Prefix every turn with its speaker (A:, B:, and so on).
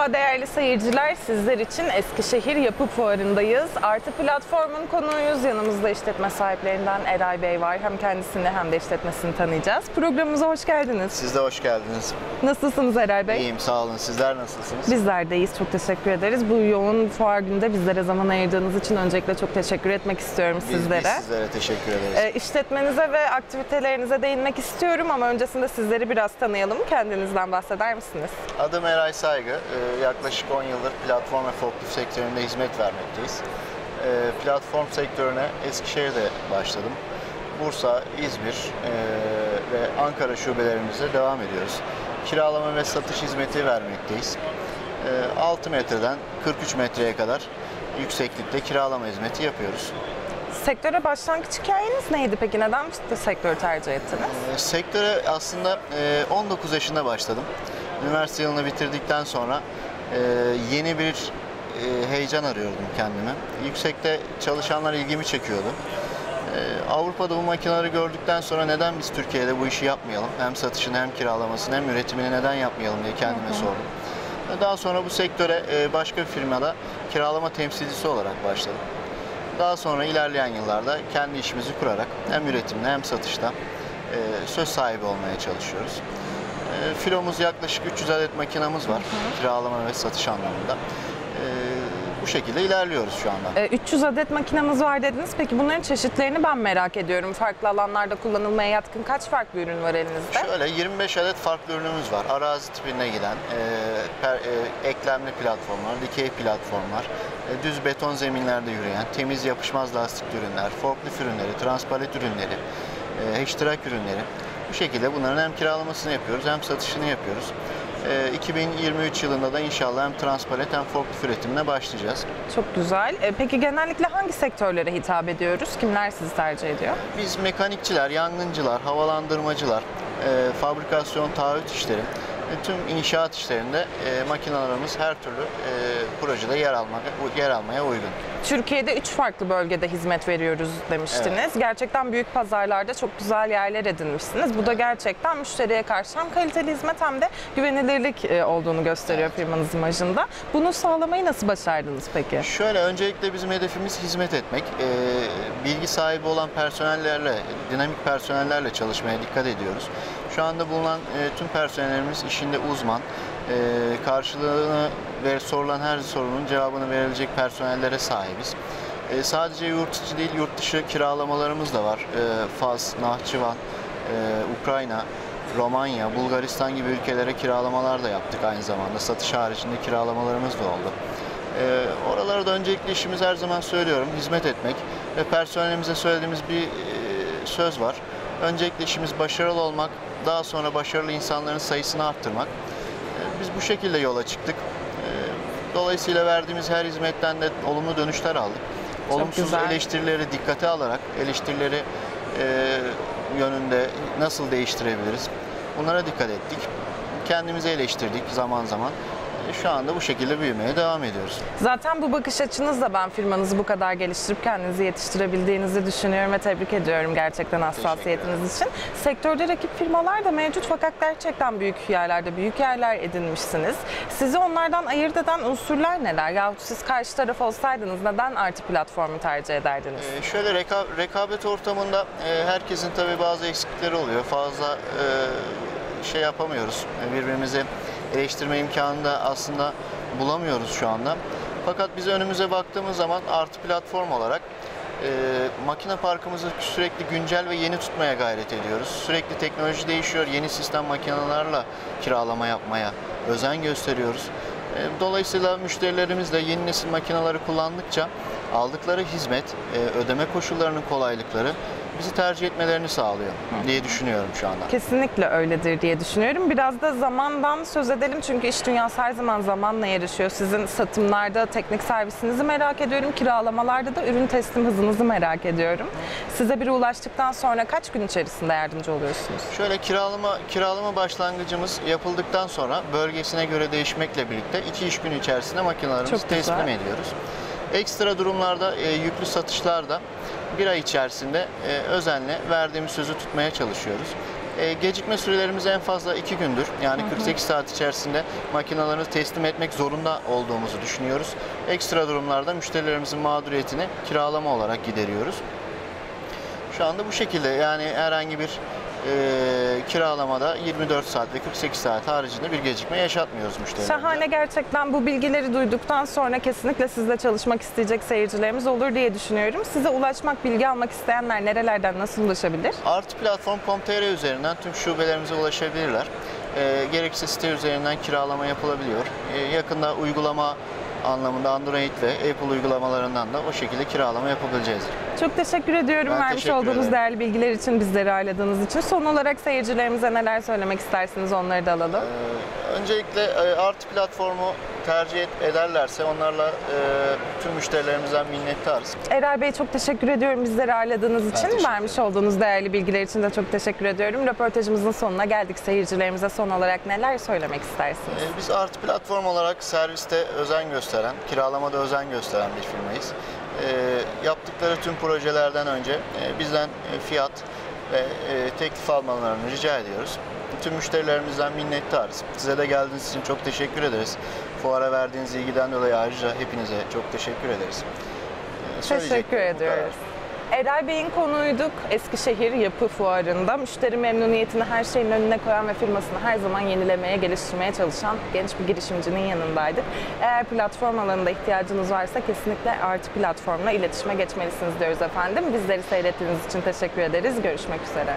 A: Merhaba değerli seyirciler. Sizler için Eskişehir Yapı Fuarı'ndayız. Artı platformun konuğuyuz. Yanımızda işletme sahiplerinden Eray Bey var. Hem kendisini hem de işletmesini tanıyacağız. Programımıza hoş geldiniz.
B: Siz de hoş geldiniz.
A: Nasılsınız Eray Bey?
B: İyiyim sağ olun. Sizler nasılsınız?
A: Bizler de iyiyiz. Çok teşekkür ederiz. Bu yoğun fuar gününde bizlere zaman ayırdığınız için öncelikle çok teşekkür etmek istiyorum
B: Biz-
A: sizlere.
B: Biz sizlere teşekkür ederiz.
A: E, işletmenize ve aktivitelerinize değinmek istiyorum ama öncesinde sizleri biraz tanıyalım. Kendinizden bahseder misiniz?
B: Adım Eray Saygı. Ee, yaklaşık 10 yıldır platform ve forklift sektöründe hizmet vermekteyiz. Ee, platform sektörüne Eskişehir'de başladım. Bursa, İzmir ee, ve Ankara şubelerimizde devam ediyoruz. Kiralama ve satış hizmeti vermekteyiz. Ee, 6 metreden 43 metreye kadar yükseklikte kiralama hizmeti yapıyoruz.
A: Sektöre başlangıç hikayeniz neydi peki? Neden bu sektörü tercih ettiniz?
B: E, Sektöre aslında e, 19 yaşında başladım. Üniversite yılını bitirdikten sonra e, yeni bir e, heyecan arıyordum kendime. Yüksekte çalışanlar ilgimi çekiyordu. E, Avrupa'da bu makineleri gördükten sonra neden biz Türkiye'de bu işi yapmayalım? Hem satışını hem kiralamasını hem üretimini neden yapmayalım diye kendime sordum. Ve Daha sonra bu sektöre e, başka bir firmada kiralama temsilcisi olarak başladım. Daha sonra ilerleyen yıllarda kendi işimizi kurarak hem üretimde hem satışta e, söz sahibi olmaya çalışıyoruz. E, filomuz yaklaşık 300 adet makinamız var kiralama ve satış anlamında. E, bu şekilde ilerliyoruz şu anda.
A: E, 300 adet makinamız var dediniz. Peki bunların çeşitlerini ben merak ediyorum. Farklı alanlarda kullanılmaya yatkın kaç farklı ürün var elinizde?
B: Şöyle 25 adet farklı ürünümüz var. Arazi tipine giden e, per- e, eklemli platformlar, dikey platformlar, e, düz beton zeminlerde yürüyen, temiz yapışmaz lastikli ürünler, forklift ürünleri, transpalet ürünleri, e, heştirak ürünleri. Bu şekilde bunların hem kiralamasını yapıyoruz hem satışını yapıyoruz. E, 2023 yılında da inşallah hem transpalet hem forklift üretimine başlayacağız.
A: Çok güzel. E, peki genellikle hangi sektörlere hitap ediyoruz? Kimler sizi tercih ediyor?
B: Biz mekanikçiler, yangıncılar, havalandırmacılar, e, fabrikasyon, taahhüt işleri, tüm inşaat işlerinde e, makinelerimiz her türlü e, projede yer almak yer almaya uygun.
A: Türkiye'de 3 farklı bölgede hizmet veriyoruz demiştiniz. Gerçekten büyük pazarlarda çok güzel yerler edinmişsiniz. Bu da gerçekten müşteriye karşı hem kaliteli hizmet hem de güvenilirlik e, olduğunu gösteriyor firmanız imajında. Bunu sağlamayı nasıl başardınız peki?
B: Şöyle öncelikle bizim hedefimiz hizmet etmek. E, bilgi sahibi olan personellerle, dinamik personellerle çalışmaya dikkat ediyoruz. Şu anda bulunan e, tüm personellerimiz işinde uzman. E, karşılığını ve sorulan her sorunun cevabını verilecek personellere sahibiz. E, sadece yurt içi değil, yurt dışı kiralamalarımız da var. E, Fas, Nahçıvan, e, Ukrayna, Romanya, Bulgaristan gibi ülkelere kiralamalar da yaptık aynı zamanda. Satış haricinde kiralamalarımız da oldu. E, oralara da öncelikli işimiz her zaman söylüyorum, hizmet etmek ve personelimize söylediğimiz bir e, söz var. Öncelikle işimiz başarılı olmak, daha sonra başarılı insanların sayısını arttırmak. E, Biz bu şekilde yola çıktık. E, Dolayısıyla verdiğimiz her hizmetten de olumlu dönüşler aldık. Olumsuz
A: güzel.
B: eleştirileri dikkate alarak eleştirileri e, yönünde nasıl değiştirebiliriz? Bunlara dikkat ettik. Kendimizi eleştirdik zaman zaman. E, Şu anda bu şekilde büyümeye devam ediyoruz.
A: Zaten bu bakış açınızla ben firmanızı bu kadar geliştirip kendinizi yetiştirebildiğinizi düşünüyorum ve tebrik ediyorum gerçekten hassasiyetiniz için. Sektörde rakip firmalar da mevcut fakat gerçekten büyük yerlerde, büyük yerler edinmişsiniz. Sizi onlardan ayırt eden unsurlar neler? Yahut siz karşı taraf olsaydınız neden artı platformu tercih ederdiniz?
B: Ee, şöyle reka- rekabet ortamında e, herkesin tabii bazı eksiklikleri oluyor. Fazla e, şey yapamıyoruz. E, Birbirimizi eleştirme imkanını da aslında bulamıyoruz şu anda. Fakat biz önümüze baktığımız zaman artı platform olarak e, makine parkımızı sürekli güncel ve yeni tutmaya gayret ediyoruz. Sürekli teknoloji değişiyor. Yeni sistem makinelerle kiralama yapmaya özen gösteriyoruz. E, Dolayısıyla müşterilerimiz de yeni nesil makineleri kullandıkça aldıkları hizmet, e, ödeme koşullarının kolaylıkları bizi tercih etmelerini sağlıyor diye düşünüyorum şu anda.
A: Kesinlikle öyledir diye düşünüyorum. Biraz da zamandan söz edelim çünkü iş dünyası her zaman zamanla yarışıyor. Sizin satımlarda teknik servisinizi merak ediyorum. Kiralamalarda da ürün teslim hızınızı merak ediyorum. Size biri ulaştıktan sonra kaç gün içerisinde yardımcı oluyorsunuz?
B: Şöyle kiralama kiralama başlangıcımız yapıldıktan sonra bölgesine göre değişmekle birlikte iki iş günü içerisinde makinelerimizi teslim ediyoruz. Ekstra durumlarda e, yüklü satışlarda bir ay içerisinde e, özenle verdiğimiz sözü tutmaya çalışıyoruz. E, gecikme sürelerimiz en fazla 2 gündür. Yani 48 saat içerisinde makinalarını teslim etmek zorunda olduğumuzu düşünüyoruz. Ekstra durumlarda müşterilerimizin mağduriyetini kiralama olarak gideriyoruz. Şu anda bu şekilde yani herhangi bir e, kiralamada 24 saat ve 48 saat haricinde bir gecikme yaşatmıyoruz müşterilerimize.
A: Şahane gerçekten bu bilgileri duyduktan sonra kesinlikle sizle çalışmak isteyecek seyircilerimiz olur diye düşünüyorum. Size ulaşmak, bilgi almak isteyenler nerelerden nasıl ulaşabilir?
B: Artı platform.com.tr üzerinden tüm şubelerimize ulaşabilirler. E, gerekirse site üzerinden kiralama yapılabiliyor. E, yakında uygulama anlamında Android ve Apple uygulamalarından da o şekilde kiralama yapabileceğiz.
A: Çok teşekkür ediyorum
B: Ben
A: vermiş
B: teşekkür
A: olduğunuz
B: ederim.
A: değerli bilgiler için, bizleri ağırladığınız için. Son olarak seyircilerimize neler söylemek istersiniz onları da alalım.
B: Ee, Öncelikle e, Artı platformu tercih ederlerse onlarla e, tüm müşterilerimizden minnettarız.
A: Eray Bey çok teşekkür ediyorum bizleri ağırladığınız için. Vermiş olduğunuz değerli bilgiler için de çok teşekkür ediyorum. Röportajımızın sonuna geldik. Seyircilerimize son olarak neler söylemek istersiniz?
B: Ee, Biz Artı platform olarak serviste özen gösteren, kiralamada özen gösteren bir firmayız. Ee, Yaptıkları tüm projelerden önce e, bizden e, fiyat ve e, teklif almalarını rica ediyoruz. Tüm müşterilerimizden minnettarız. Size de geldiğiniz için çok teşekkür ederiz. Fuara verdiğiniz ilgiden dolayı ayrıca hepinize çok teşekkür ederiz. Ee,
A: Teşekkür ediyoruz. Eray Bey'in konuyduk Eskişehir Yapı Fuarı'nda. Müşteri memnuniyetini her şeyin önüne koyan ve firmasını her zaman yenilemeye, geliştirmeye çalışan genç bir girişimcinin yanındaydık. Eğer platform alanında ihtiyacınız varsa kesinlikle Artı platformla iletişime geçmelisiniz diyoruz efendim. Bizleri seyrettiğiniz için teşekkür ederiz. Görüşmek üzere.